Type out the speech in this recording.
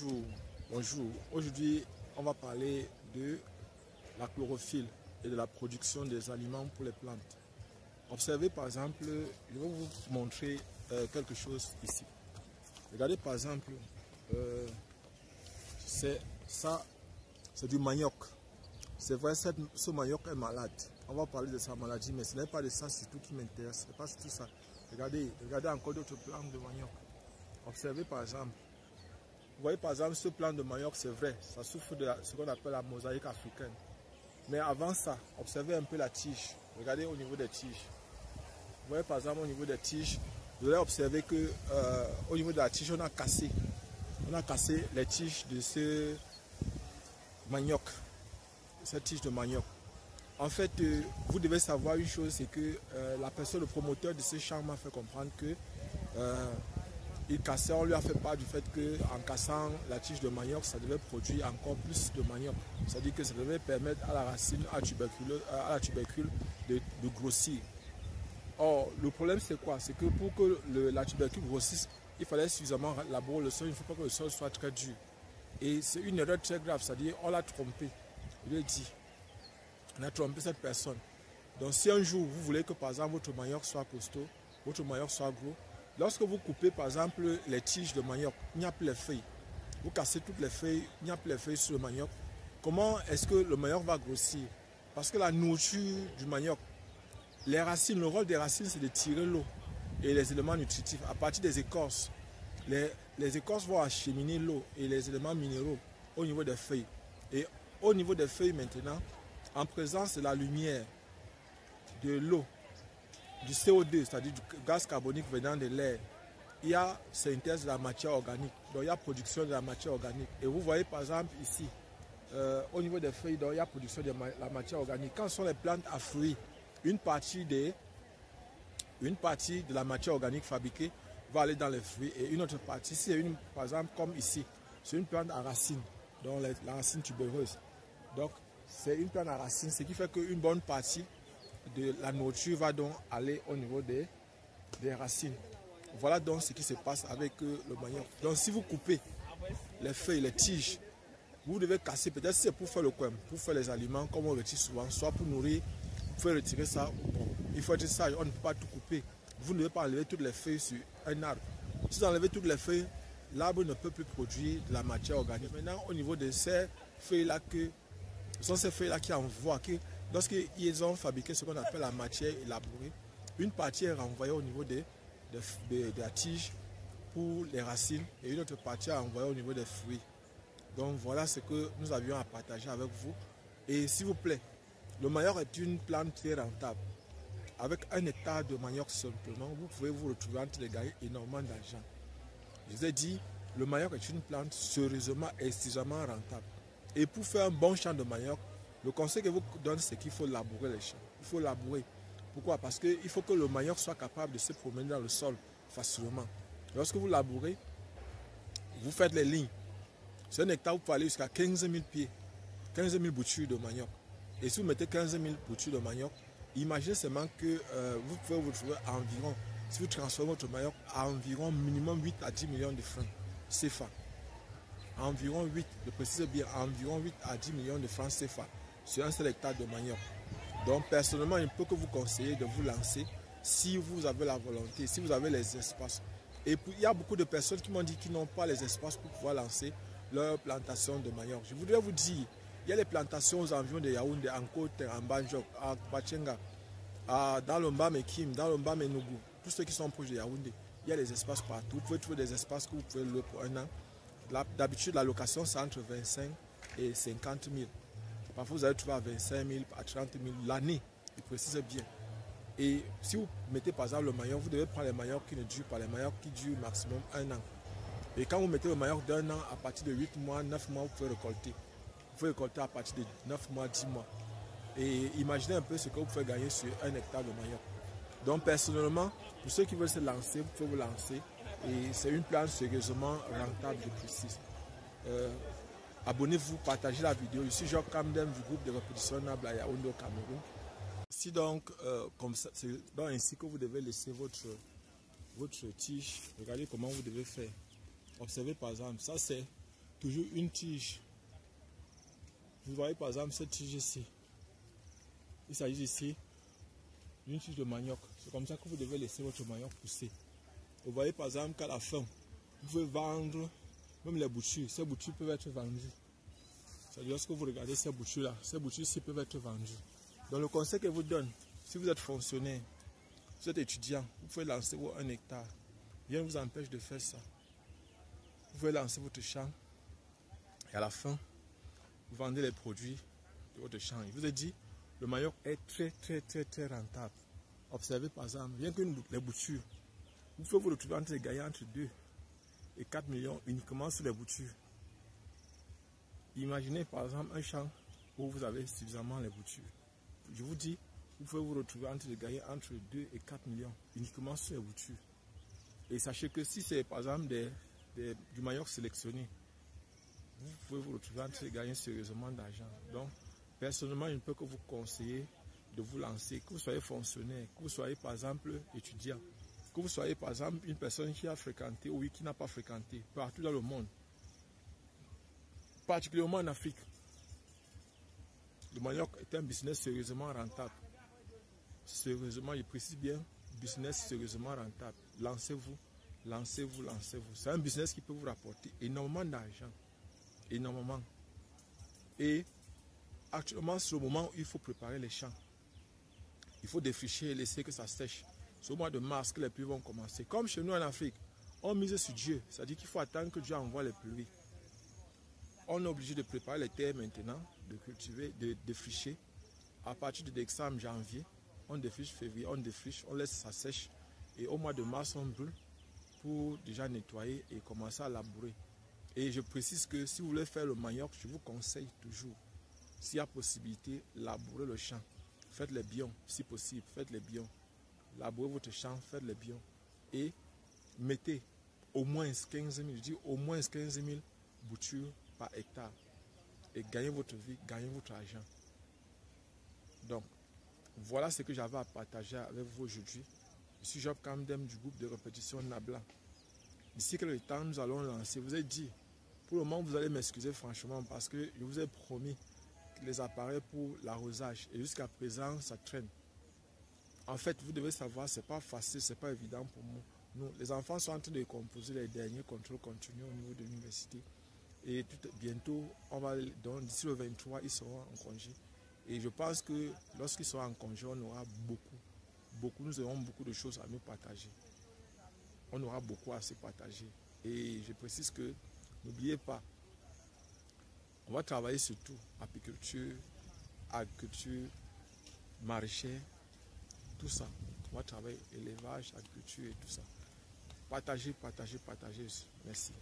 Bonjour, bonjour. Aujourd'hui, on va parler de la chlorophylle et de la production des aliments pour les plantes. Observez par exemple, je vais vous montrer euh, quelque chose ici. Regardez par exemple, euh, c'est ça, c'est du manioc. C'est vrai, ce manioc est malade. On va parler de sa maladie, mais ce n'est pas de ça surtout qui m'intéresse. C'est pas tout ça. Regardez, regardez encore d'autres plantes de manioc. Observez par exemple, vous voyez par exemple ce plant de manioc, c'est vrai, ça souffre de ce qu'on appelle la mosaïque africaine. Mais avant ça, observez un peu la tige. Regardez au niveau des tiges. Vous voyez par exemple au niveau des tiges, vous allez observer que euh, au niveau de la tige, on a cassé. On a cassé les tiges de ce manioc. Cette tige de manioc. En fait, euh, vous devez savoir une chose, c'est que euh, la personne, le promoteur de ce champ m'a fait comprendre que il cassait, on lui a fait part du fait qu'en cassant la tige de manioc, ça devait produire encore plus de manioc. C'est-à-dire que ça devait permettre à la racine, à, la tubercule de, grossir. Or, le problème c'est quoi? C'est que pour que la tubercule grossisse, il fallait suffisamment labourer le sol, il ne faut pas que le sol soit très dur. Et c'est une erreur très grave, c'est-à-dire on l'a trompé. Il lui dit, on a trompé cette personne. Donc si un jour vous voulez que par exemple votre manioc soit costaud, votre manioc soit gros, Lorsque vous coupez par exemple les tiges de manioc, il n'y a plus les feuilles. Vous cassez toutes les feuilles, il n'y a plus les feuilles sur le manioc. Comment est-ce que le manioc va grossir? Parce que la nourriture du manioc, les racines, le rôle des racines, c'est de tirer l'eau et les éléments nutritifs à partir des écorces. Les, les écorces vont acheminer l'eau et les éléments minéraux au niveau des feuilles. Et au niveau des feuilles maintenant, en présence de la lumière, de l'eau du CO2, c'est-à-dire du gaz carbonique venant de l'air, il y a synthèse de la matière organique, donc il y a production de la matière organique. Et vous voyez par exemple ici, euh, au niveau des feuilles, donc il y a production de la matière organique. Quand sont les plantes à fruits, une partie, des, une partie de la matière organique fabriquée va aller dans les fruits et une autre partie, c'est une, par exemple comme ici, c'est une plante à racines, donc la racine tubéreuse. Donc c'est une plante à racines, ce qui fait qu'une bonne partie de la nourriture va donc aller au niveau des, des racines. Voilà donc ce qui se passe avec euh, le manioc. Donc si vous coupez les feuilles, les tiges, vous devez casser, peut-être c'est pour faire le coin, pour faire les aliments, comme on retire souvent, soit pour nourrir, vous pouvez retirer ça. Il faut être sage, on ne peut pas tout couper. Vous ne devez pas enlever toutes les feuilles sur un arbre. Si vous enlevez toutes les feuilles, l'arbre ne peut plus produire de la matière organique. Maintenant, au niveau de ces feuilles-là, que sont ces feuilles-là qui envoient, que Lorsqu'ils ont fabriqué ce qu'on appelle la matière élaborée, une partie est renvoyée au niveau de, la tige pour les racines et une autre partie est envoyée au niveau des fruits. Donc voilà ce que nous avions à partager avec vous. Et s'il vous plaît, le manioc est une plante très rentable. Avec un hectare de manioc simplement, vous pouvez vous retrouver entre les gagner énormément d'argent. Je vous ai dit, le manioc est une plante sérieusement et extrêmement rentable. Et pour faire un bon champ de manioc, le conseil que vous donne, c'est qu'il faut labourer les champs. Il faut labourer. Pourquoi? Parce qu'il faut que le manioc soit capable de se promener dans le sol facilement. Lorsque vous labourez, vous faites les lignes. Sur un hectare, vous pouvez aller jusqu'à 15 000 pieds, 15 000 boutures de manioc. Et si vous mettez 15 000 boutures de manioc, imaginez seulement que euh, vous pouvez vous trouver à environ, si vous transformez votre manioc, à environ minimum 8 à 10 millions de francs CFA. environ 8, je précise bien, environ 8 à 10 millions de francs CFA sur un seul hectare de manioc. Donc personnellement, il peut que vous conseiller de vous lancer si vous avez la volonté, si vous avez les espaces. Et il y a beaucoup de personnes qui m'ont dit qu'ils n'ont pas les espaces pour pouvoir lancer leur plantation de manioc. Je voudrais vous dire, il y a les plantations aux environs de Yaoundé, en Côte, en Banjok, à Pachenga, dans le Mbame dans le Mbame Nougou, tous ceux qui sont proches de Yaoundé. Il y a les espaces partout. Vous pouvez trouver des espaces que vous pouvez louer pour un an. D'habitude, la location, c'est entre 25 et 50 000. Parfois, vous allez trouver à 25 000, à 30 000 l'année. Il précise bien. Et si vous mettez par exemple le maillot, vous devez prendre les maillots qui ne durent pas, les maillots qui durent maximum un an. Et quand vous mettez le maillot d'un an, à partir de 8 mois, 9 mois, vous pouvez récolter. Vous pouvez récolter à partir de 9 mois, 10 mois. Et imaginez un peu ce que vous pouvez gagner sur un hectare de maillot. Donc personnellement, pour ceux qui veulent se lancer, vous pouvez vous lancer. Et c'est une plante sérieusement rentable de précise. Euh, Abonnez-vous, partagez la vidéo. Je suis Jacques Camden du groupe de répétition Nable à Yaoundé au Cameroun. Si donc, euh, comme c'est ainsi que vous devez laisser votre, votre tige. Regardez comment vous devez faire. Observez par exemple, ça c'est toujours une tige. Vous voyez par exemple cette tige ici. Il s'agit ici d'une tige de manioc. C'est comme ça que vous devez laisser votre manioc pousser. Vous voyez par exemple qu'à la fin, vous pouvez vendre même les boutures. Ces boutures peuvent être vendues. C'est-à-dire lorsque vous regardez ces boutures-là, ces boutures-ci peuvent être vendues. Donc le conseil que je vous donne, si vous êtes fonctionnaire, vous êtes étudiant, vous pouvez lancer un hectare. Rien ne vous empêche de faire ça. Vous pouvez lancer votre champ et à la fin, vous vendez les produits de votre champ. Il vous ai dit, le manioc est très très très très rentable. Observez par exemple, bien que les boutures, vous pouvez vous retrouver entre les gagnants entre 2 et 4 millions uniquement sur les boutures. Imaginez par exemple un champ où vous avez suffisamment les boutures. Je vous dis, vous pouvez vous retrouver entre les gagnants entre 2 et 4 millions uniquement sur les boutures. Et sachez que si c'est par exemple du manioc sélectionné, vous pouvez vous retrouver entre les gagner sérieusement d'argent. Donc, personnellement, je ne peux que vous conseiller de vous lancer, que vous soyez fonctionnaire, que vous soyez par exemple étudiant, que vous soyez par exemple une personne qui a fréquenté ou qui n'a pas fréquenté partout dans le monde, particulièrement en Afrique. Le manioc est un business sérieusement rentable. Sérieusement, je précise bien, business sérieusement rentable. Lancez-vous, lancez-vous, lancez-vous. C'est un business qui peut vous rapporter énormément d'argent. Énormément. Et actuellement, c'est le moment où il faut préparer les champs. Il faut défricher et laisser que ça sèche. C'est au mois de mars que les pluies vont commencer. Comme chez nous en Afrique, on mise sur Dieu. C'est-à-dire qu'il faut attendre que Dieu envoie les pluies. On est obligé de préparer les terres maintenant, de cultiver, de défricher. À partir de décembre, janvier, on défriche février, on défriche, on laisse ça sèche. Et au mois de mars, on brûle pour déjà nettoyer et commencer à labourer. Et je précise que si vous voulez faire le manioc, je vous conseille toujours, s'il y a possibilité, labourer le champ. Faites les bions, si possible, faites les bions. Labourez votre champ, faites les bions. Et mettez au moins 15 000, je dis au moins 15 000 boutures par hectare. Et gagnez votre vie, gagnez votre argent. Donc, voilà ce que j'avais à partager avec vous aujourd'hui. Je suis Job Kamdem du groupe de répétition Nabla. D'ici quelques temps, nous allons lancer. Vous ai dit, pour le moment, vous allez m'excuser franchement parce que je vous ai promis les appareils pour l'arrosage. Et jusqu'à présent, ça traîne. En fait, vous devez savoir, c'est pas facile, c'est pas évident pour nous. nous. Les enfants sont en train de composer les derniers contrôles continus au niveau de l'université. Et bientôt, on va, d'ici le 23, ils seront en congé. Et je pense que lorsqu'ils seront en congé, on aura beaucoup, beaucoup, nous aurons beaucoup de choses à nous partager. On aura beaucoup à se partager. Et je précise que n'oubliez pas, on va travailler sur tout, apiculture, agriculture, maraîcher, tout ça. On va travailler élevage, agriculture et tout ça. Partagez, partagez, partagez. Merci.